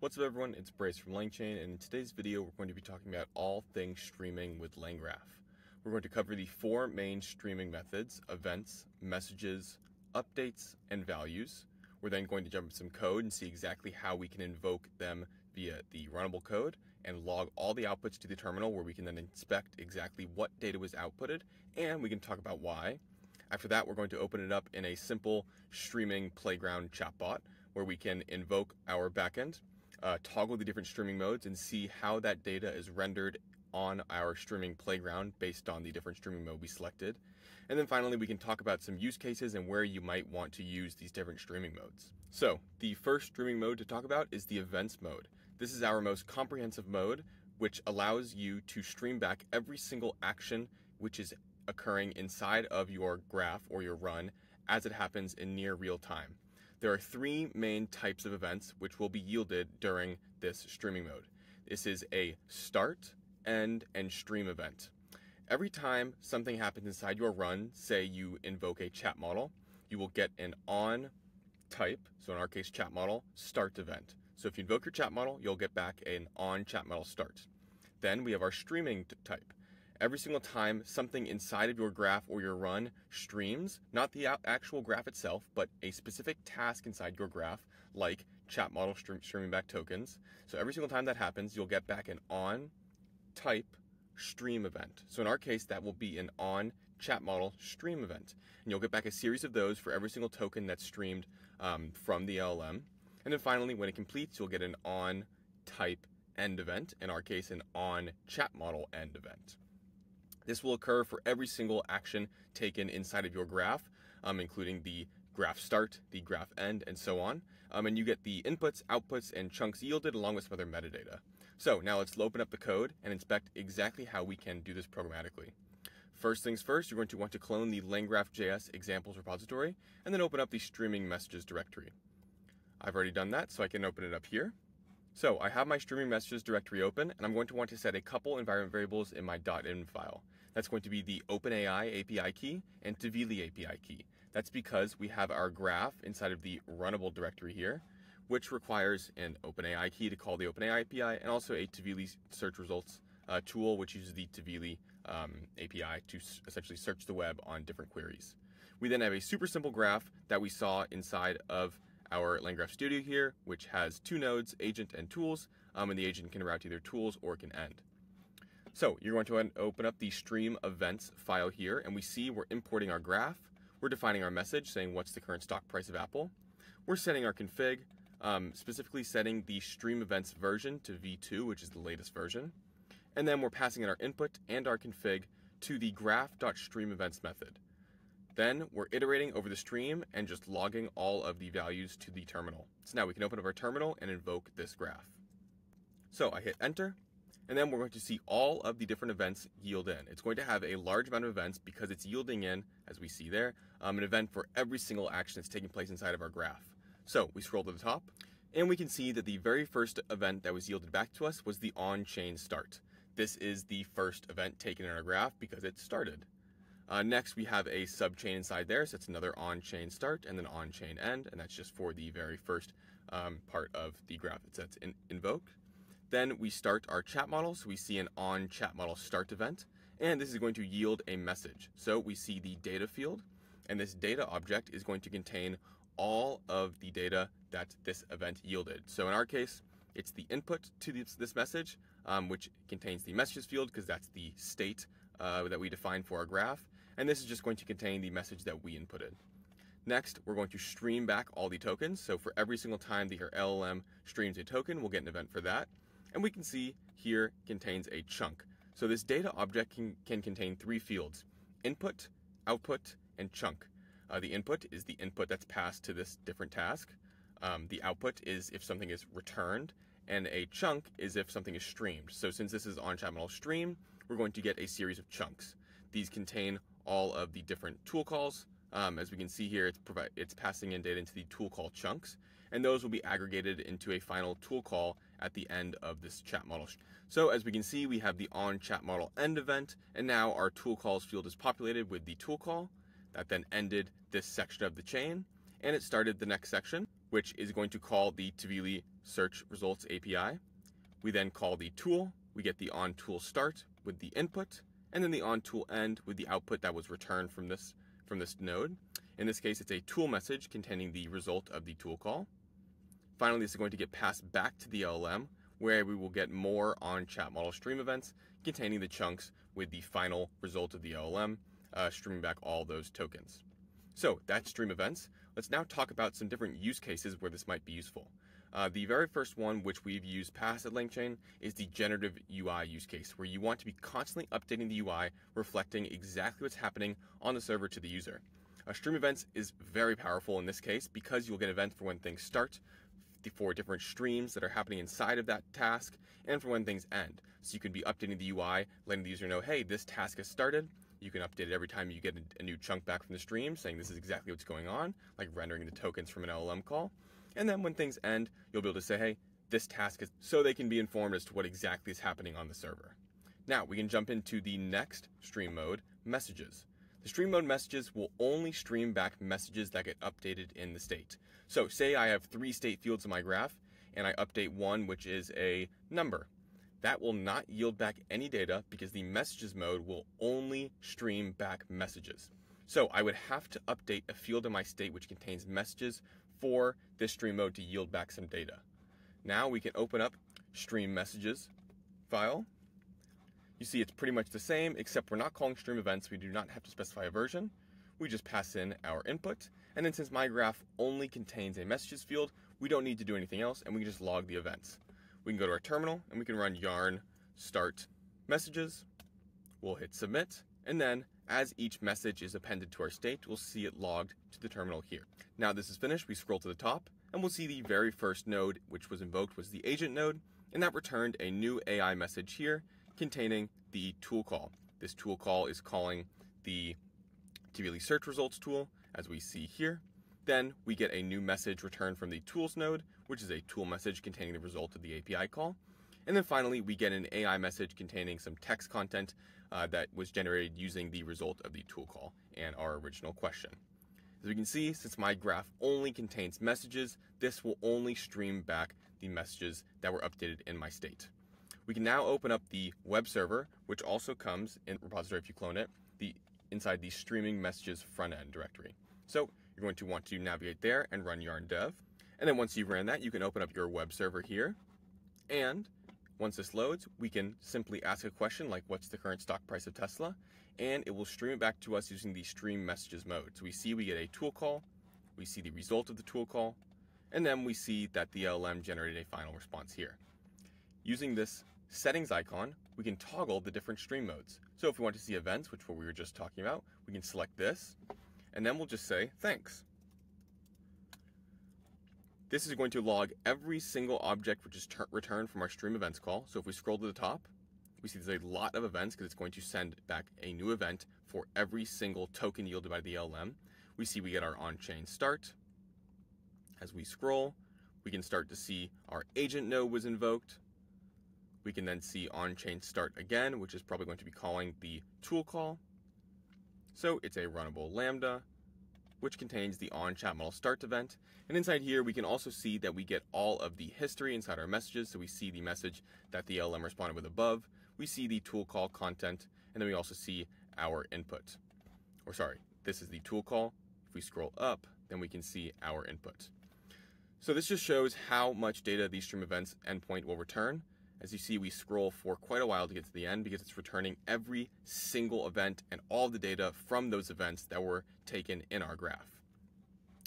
What's up everyone, it's Brace from LangChain and in today's video we're going to be talking about all things streaming with LangGraph. We're going to cover the four main streaming methods, events, messages, updates, and values. We're then going to jump into some code and see exactly how we can invoke them via the runnable code and log all the outputs to the terminal where we can then inspect exactly what data was outputted and we can talk about why. After that, we're going to open it up in a simple streaming playground chatbot where we can invoke our backend uh, toggle the different streaming modes and see how that data is rendered on our streaming playground based on the different streaming mode we selected. And then finally, we can talk about some use cases and where you might want to use these different streaming modes. So the first streaming mode to talk about is the events mode. This is our most comprehensive mode, which allows you to stream back every single action which is occurring inside of your graph or your run as it happens in near real time. There are three main types of events which will be yielded during this streaming mode. This is a start, end, and stream event. Every time something happens inside your run, say you invoke a chat model, you will get an on type, so in our case chat model, start event. So if you invoke your chat model, you'll get back an on chat model start. Then we have our streaming type every single time something inside of your graph or your run streams, not the actual graph itself, but a specific task inside your graph, like chat model stream, streaming back tokens. So every single time that happens, you'll get back an on type stream event. So in our case, that will be an on chat model stream event. And you'll get back a series of those for every single token that's streamed um, from the LLM. And then finally, when it completes, you'll get an on type end event, in our case, an on chat model end event. This will occur for every single action taken inside of your graph, um, including the graph start, the graph end, and so on. Um, and you get the inputs, outputs, and chunks yielded along with some other metadata. So now let's open up the code and inspect exactly how we can do this programmatically. First things first, you're going to want to clone the LangGraph.js examples repository and then open up the streaming messages directory. I've already done that, so I can open it up here. So I have my streaming messages directory open, and I'm going to want to set a couple environment variables in my .env file. That's going to be the OpenAI API key and Tavily API key. That's because we have our graph inside of the runnable directory here, which requires an OpenAI key to call the OpenAI API and also a Tavily search results uh, tool, which uses the Tavily um, API to essentially search the web on different queries. We then have a super simple graph that we saw inside of our LangGraph Studio here, which has two nodes, agent and tools, um, and the agent can route either tools or can end. So you're going to open up the stream events file here, and we see we're importing our graph. We're defining our message saying what's the current stock price of Apple. We're setting our config, um, specifically setting the stream events version to v2, which is the latest version. And then we're passing in our input and our config to the graph.streamEvents method. Then we're iterating over the stream and just logging all of the values to the terminal. So now we can open up our terminal and invoke this graph. So I hit enter, and then we're going to see all of the different events yield in. It's going to have a large amount of events because it's yielding in, as we see there, um, an event for every single action that's taking place inside of our graph. So we scroll to the top, and we can see that the very first event that was yielded back to us was the on-chain start. This is the first event taken in our graph because it started. Uh, next, we have a subchain inside there, so it's another on-chain start and then on-chain end, and that's just for the very first um, part of the graph that's in invoked. Then we start our chat model, so we see an on chat model start event, and this is going to yield a message. So we see the data field, and this data object is going to contain all of the data that this event yielded. So in our case, it's the input to this, message, um, which contains the messages field because that's the state uh, that we define for our graph. And this is just going to contain the message that we inputted. Next, we're going to stream back all the tokens. So for every single time the LLM streams a token, we'll get an event for that. And we can see here contains a chunk. So this data object can, can contain three fields, input, output, and chunk. Uh, the input is the input that's passed to this different task. Um, the output is if something is returned, and a chunk is if something is streamed. So since this is on chat stream, we're going to get a series of chunks. These contain all of the different tool calls. Um, as we can see here, it's, it's passing in data into the tool call chunks, and those will be aggregated into a final tool call at the end of this chat model. So as we can see, we have the on chat model end event, and now our tool calls field is populated with the tool call that then ended this section of the chain, and it started the next section, which is going to call the Tavily search results API. We then call the tool, we get the on tool start with the input, and then the on tool end with the output that was returned from this, from this node. In this case, it's a tool message containing the result of the tool call. Finally, this is going to get passed back to the LLM, where we will get more on chat model stream events containing the chunks with the final result of the LLM, uh, streaming back all those tokens. So that's stream events. Let's now talk about some different use cases where this might be useful. Uh, the very first one, which we've used past at LangChain, is the generative UI use case, where you want to be constantly updating the UI, reflecting exactly what's happening on the server to the user. A stream events is very powerful in this case because you'll get events for when things start, for different streams that are happening inside of that task, and for when things end. So you can be updating the UI, letting the user know, hey, this task has started. You can update it every time you get a new chunk back from the stream, saying this is exactly what's going on, like rendering the tokens from an LLM call. And then when things end, you'll be able to say, hey, this task is so they can be informed as to what exactly is happening on the server. Now we can jump into the next stream mode, messages. The stream mode messages will only stream back messages that get updated in the state. So say I have three state fields in my graph and I update one, which is a number. That will not yield back any data because the messages mode will only stream back messages. So I would have to update a field in my state which contains messages for this stream mode to yield back some data. Now we can open up stream messages file. You see it's pretty much the same, except we're not calling stream events. We do not have to specify a version. We just pass in our input. And then since my graph only contains a messages field, we don't need to do anything else and we can just log the events. We can go to our terminal and we can run yarn start messages. We'll hit submit and then as each message is appended to our state, we'll see it logged to the terminal here. Now this is finished, we scroll to the top, and we'll see the very first node which was invoked was the agent node, and that returned a new AI message here containing the tool call. This tool call is calling the Tavily search results tool, as we see here. Then we get a new message returned from the tools node, which is a tool message containing the result of the API call. And then finally, we get an AI message containing some text content uh, that was generated using the result of the tool call and our original question. As we can see, since my graph only contains messages, this will only stream back the messages that were updated in my state. We can now open up the web server, which also comes in repository if you clone it, the inside the streaming messages front end directory. So you're going to want to navigate there and run yarn dev. And then once you've ran that, you can open up your web server here and once this loads, we can simply ask a question like what's the current stock price of Tesla, and it will stream it back to us using the stream messages mode. So we see we get a tool call, we see the result of the tool call, and then we see that the LLM generated a final response here. Using this settings icon, we can toggle the different stream modes. So if we want to see events, which what we were just talking about, we can select this, and then we'll just say thanks. This is going to log every single object which is returned from our stream events call. So if we scroll to the top, we see there's a lot of events because it's going to send back a new event for every single token yielded by the LM. We see we get our on-chain start. As we scroll, we can start to see our agent node was invoked. We can then see on-chain start again, which is probably going to be calling the tool call. So it's a runnable Lambda which contains the on chat model start event. And inside here, we can also see that we get all of the history inside our messages. So we see the message that the LM responded with above. We see the tool call content, and then we also see our input. Or sorry, this is the tool call. If we scroll up, then we can see our input. So this just shows how much data the stream events endpoint will return. As you see, we scroll for quite a while to get to the end because it's returning every single event and all the data from those events that were taken in our graph.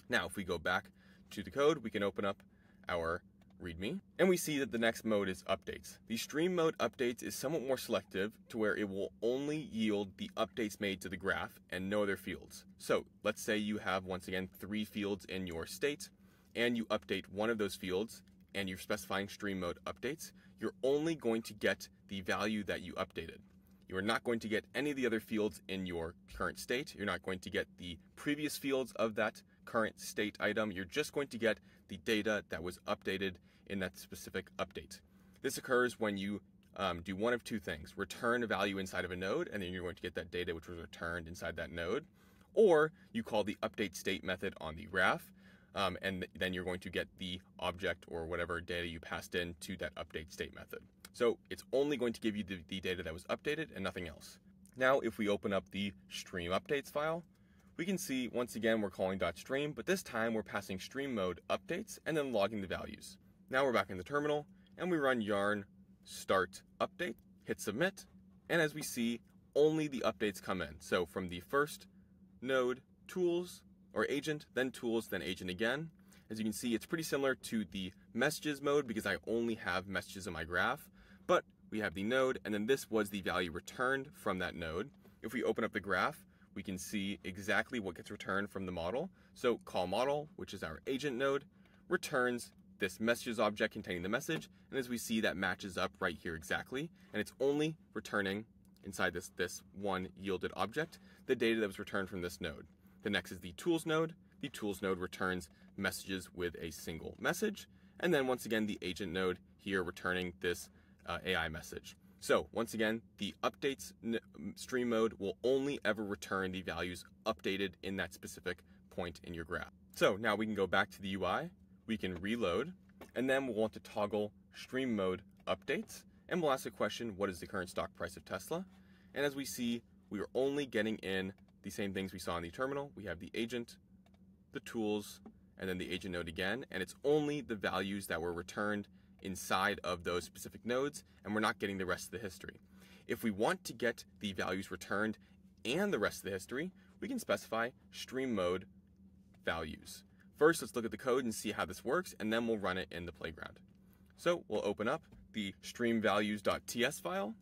Now, if we go back to the code, we can open up our README, and we see that the next mode is updates. The stream mode updates is somewhat more selective to where it will only yield the updates made to the graph and no other fields. So let's say you have, once again, three fields in your state, and you update one of those fields, and you're specifying stream mode updates, you're only going to get the value that you updated. You are not going to get any of the other fields in your current state. You're not going to get the previous fields of that current state item. You're just going to get the data that was updated in that specific update. This occurs when you um, do one of two things return a value inside of a node, and then you're going to get that data which was returned inside that node, or you call the update state method on the graph, um, and then you're going to get the object or whatever data you passed in to that update state method. So it's only going to give you the, the data that was updated and nothing else. Now, if we open up the stream updates file, we can see once again we're calling .stream, but this time we're passing stream mode updates and then logging the values. Now we're back in the terminal and we run yarn start update, hit submit, and as we see, only the updates come in. So from the first node tools or agent, then tools, then agent again. As you can see, it's pretty similar to the messages mode because I only have messages in my graph, but we have the node, and then this was the value returned from that node. If we open up the graph, we can see exactly what gets returned from the model. So call model, which is our agent node, returns this messages object containing the message, and as we see that matches up right here exactly, and it's only returning inside this, this one yielded object, the data that was returned from this node. The next is the tools node. The tools node returns messages with a single message. And then once again, the agent node here returning this uh, AI message. So once again, the updates stream mode will only ever return the values updated in that specific point in your graph. So now we can go back to the UI, we can reload, and then we'll want to toggle stream mode updates, and we'll ask the question, what is the current stock price of Tesla? And as we see, we are only getting in the same things we saw in the terminal. We have the agent, the tools, and then the agent node again, and it's only the values that were returned inside of those specific nodes, and we're not getting the rest of the history. If we want to get the values returned and the rest of the history, we can specify stream mode values. First, let's look at the code and see how this works, and then we'll run it in the playground. So we'll open up the streamvalues.ts file,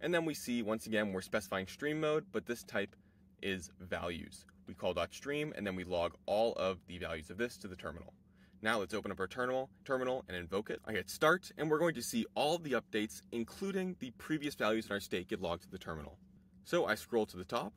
and then we see, once again, we're specifying stream mode, but this type is values. We call dot .stream and then we log all of the values of this to the terminal. Now let's open up our terminal, terminal and invoke it. I hit start and we're going to see all the updates, including the previous values in our state get logged to the terminal. So I scroll to the top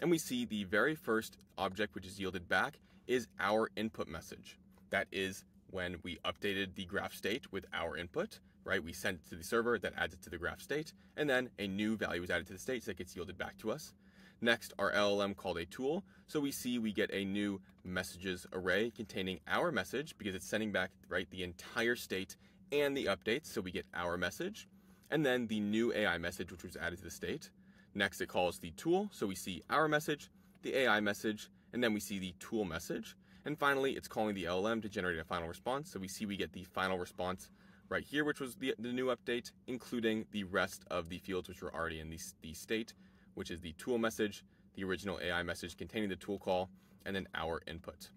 and we see the very first object which is yielded back is our input message. That is when we updated the graph state with our input, right? We send it to the server that adds it to the graph state, and then a new value is added to the state so that gets yielded back to us. Next, our LLM called a tool. So we see we get a new messages array containing our message because it's sending back right the entire state and the updates. So we get our message and then the new AI message, which was added to the state. Next, it calls the tool. So we see our message, the AI message, and then we see the tool message. And finally, it's calling the LLM to generate a final response. So we see we get the final response right here, which was the, the new update, including the rest of the fields which were already in the, the state which is the tool message, the original AI message containing the tool call, and then our input.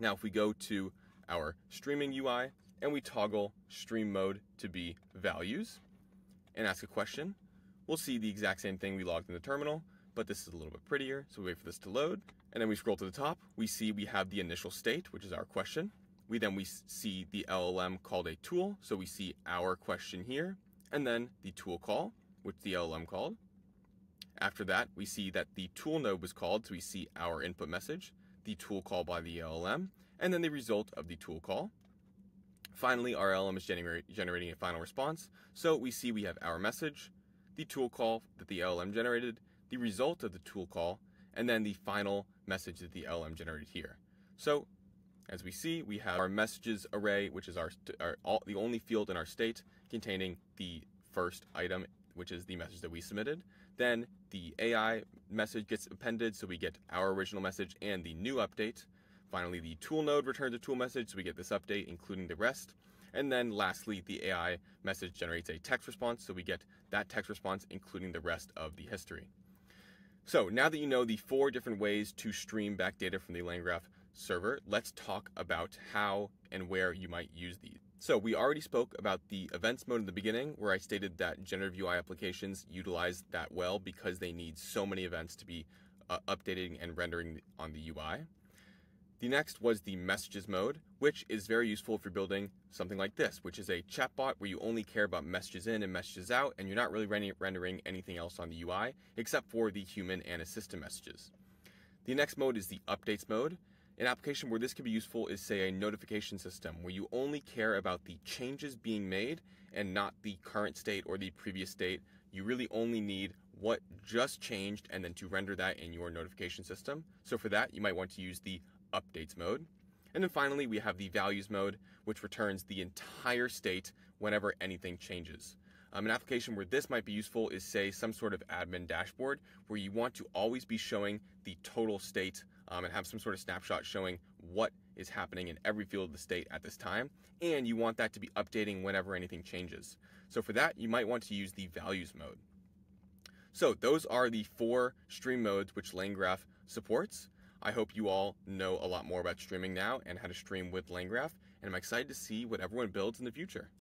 Now, if we go to our streaming UI and we toggle stream mode to be values and ask a question, we'll see the exact same thing we logged in the terminal, but this is a little bit prettier. So we wait for this to load, and then we scroll to the top. We see we have the initial state, which is our question. We then we see the LLM called a tool, so we see our question here, and then the tool call, which the LLM called. After that, we see that the tool node was called, so we see our input message, the tool call by the LLM, and then the result of the tool call. Finally, our LLM is gener generating a final response, so we see we have our message, the tool call that the LLM generated, the result of the tool call, and then the final message that the LLM generated here. So, as we see, we have our messages array, which is our, our all, the only field in our state containing the first item, which is the message that we submitted. Then the AI message gets appended, so we get our original message and the new update. Finally, the tool node returns a tool message, so we get this update, including the rest. And then lastly, the AI message generates a text response, so we get that text response, including the rest of the history. So now that you know the four different ways to stream back data from the LangGraph server, let's talk about how and where you might use these. So we already spoke about the events mode in the beginning where I stated that generative UI applications utilize that well because they need so many events to be uh, updating and rendering on the UI. The next was the messages mode, which is very useful if you're building something like this, which is a chatbot where you only care about messages in and messages out, and you're not really rendering anything else on the UI except for the human and assistant messages. The next mode is the updates mode, an application where this could be useful is, say, a notification system where you only care about the changes being made and not the current state or the previous state. You really only need what just changed and then to render that in your notification system. So for that, you might want to use the updates mode. And then finally, we have the values mode, which returns the entire state whenever anything changes. Um, an application where this might be useful is, say, some sort of admin dashboard where you want to always be showing the total state um, and have some sort of snapshot showing what is happening in every field of the state at this time. And you want that to be updating whenever anything changes. So for that, you might want to use the values mode. So those are the four stream modes which LangGraph supports. I hope you all know a lot more about streaming now and how to stream with LangGraph, and I'm excited to see what everyone builds in the future.